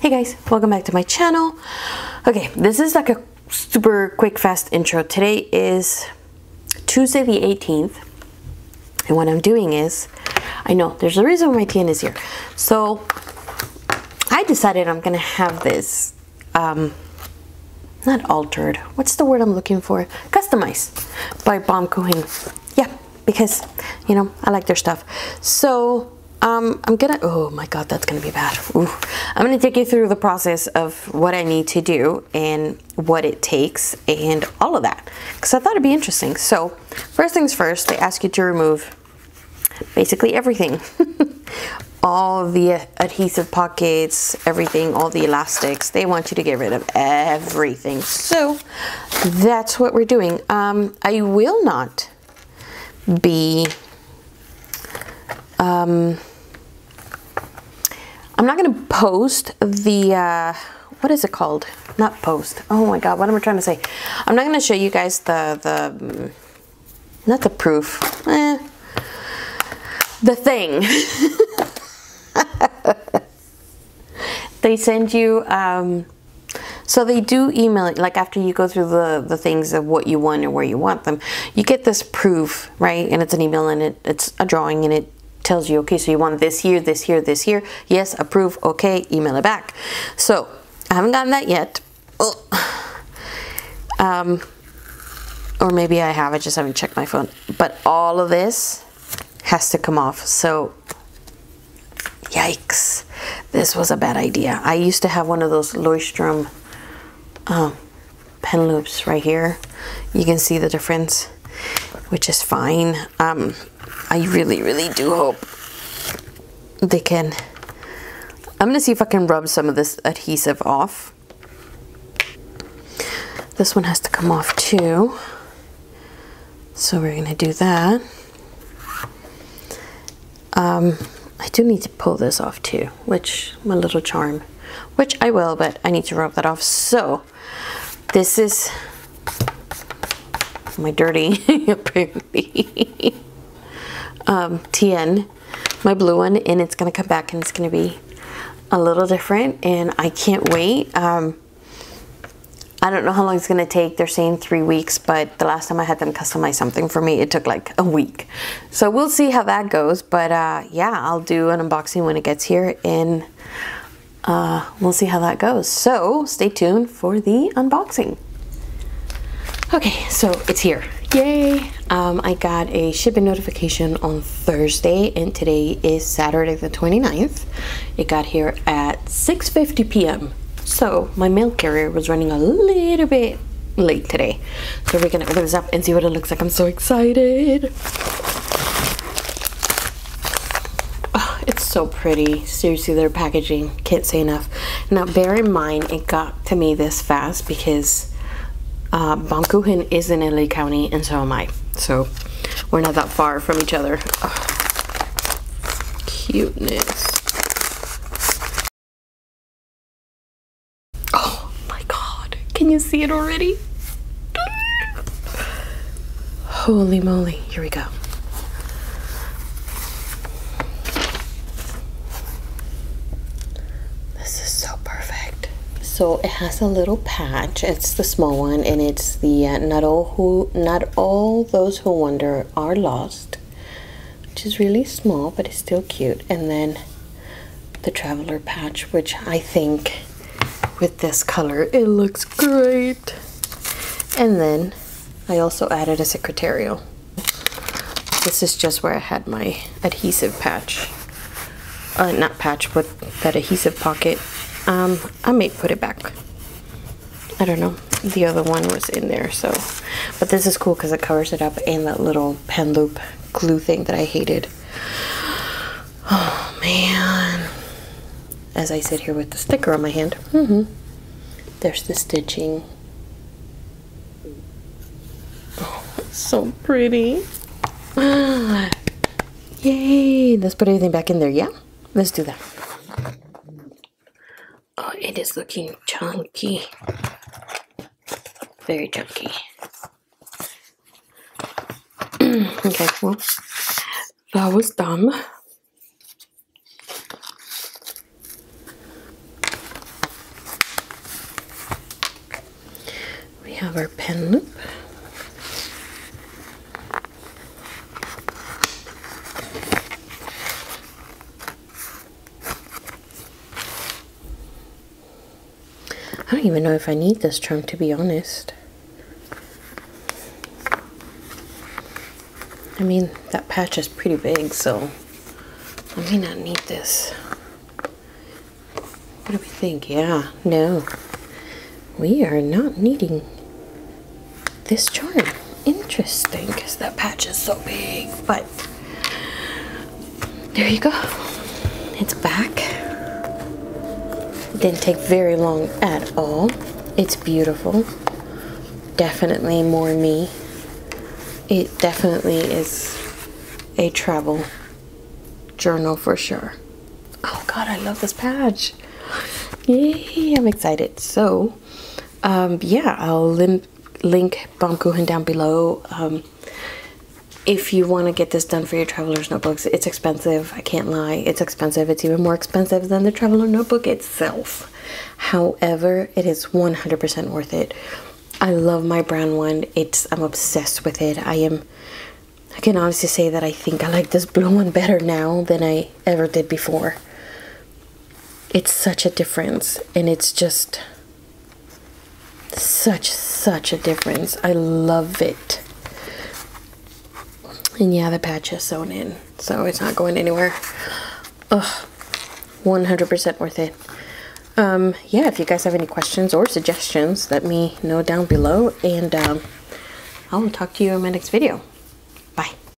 Hey guys, welcome back to my channel. Okay, this is like a super quick fast intro. Today is Tuesday the 18th. And what I'm doing is, I know there's a reason why my TN is here. So I decided I'm gonna have this, um, not altered, what's the word I'm looking for? Customized by Baumkuchen. Yeah, because, you know, I like their stuff. So um, I'm gonna, oh my God, that's gonna be bad. Ooh. I'm gonna take you through the process of what I need to do and what it takes and all of that. Because I thought it'd be interesting. So first things first, they ask you to remove basically everything. all the adhesive pockets, everything, all the elastics. They want you to get rid of everything. So that's what we're doing. Um, I will not be um, I'm not to post the, uh, what is it called? Not post. Oh my God, what am I trying to say? I'm not to show you guys the, the, not the proof, eh, the thing. they send you, um, so they do email it, like after you go through the, the things of what you want or where you want them, you get this proof, right? And it's an email and it, it's a drawing and it tells you, okay, so you want this here, this here, this here. Yes, approve, okay, email it back. So I haven't gotten that yet. Um, or maybe I have, I just haven't checked my phone. But all of this has to come off. So yikes, this was a bad idea. I used to have one of those Leuchtturm um, pen loops right here. You can see the difference, which is fine. Um, I really, really do hope they can. I'm gonna see if I can rub some of this adhesive off. This one has to come off too. So we're gonna do that. Um, I do need to pull this off too, which my little charm, which I will, but I need to rub that off. So this is my dirty, apparently um, TN, my blue one, and it's gonna come back and it's gonna be a little different and I can't wait. Um, I don't know how long it's gonna take. They're saying three weeks, but the last time I had them customize something for me, it took like a week. So we'll see how that goes. But uh, yeah, I'll do an unboxing when it gets here and uh, we'll see how that goes. So stay tuned for the unboxing. Okay, so it's here. Yay! Um, I got a shipping notification on Thursday and today is Saturday the 29th. It got here at 6.50 p.m. So my mail carrier was running a little bit late today. So we're gonna open this up and see what it looks like. I'm so excited. Oh, it's so pretty. Seriously, their packaging, can't say enough. Now bear in mind, it got to me this fast because uh, Baumkuchen is in LA County, and so am I. So we're not that far from each other. cuteness. Oh my god. Can you see it already? Holy moly. Here we go. So it has a little patch. It's the small one, and it's the uh, not all who not all those who wander are lost, which is really small, but it's still cute. And then the traveler patch, which I think with this color it looks great. And then I also added a secretarial. This is just where I had my adhesive patch. Uh, not patch, but that adhesive pocket um, I may put it back. I don't know. The other one was in there, so. But this is cool because it covers it up and that little pen loop glue thing that I hated. Oh, man. As I sit here with the sticker on my hand. Mm -hmm. There's the stitching. Oh, so pretty. Yay! Let's put everything back in there, yeah? Let's do that. It is looking chunky. Very chunky. Mm, okay, well, that was dumb. We have our pen loop. I don't even know if I need this trunk to be honest. I mean, that patch is pretty big, so I may not need this. What do we think? Yeah, no. We are not needing this charm. Interesting, because that patch is so big, but there you go. It's back. Didn't take very long at all. It's beautiful. Definitely more me. It definitely is a travel journal for sure. Oh god, I love this patch. Yay, I'm excited. So, um, yeah, I'll link, link Baumkuchen down below. Um, if you want to get this done for your traveler's notebooks, it's expensive. I can't lie. It's expensive. It's even more expensive than the traveler notebook itself. However, it is 100% worth it. I love my brown one. It's I'm obsessed with it. I am I can honestly say that I think I like this blue one better now than I ever did before. It's such a difference and it's just such such a difference. I love it. And yeah, the patch is sewn in, so it's not going anywhere. Ugh, 100% worth it. Um, yeah, if you guys have any questions or suggestions, let me know down below, and um, I will talk to you in my next video.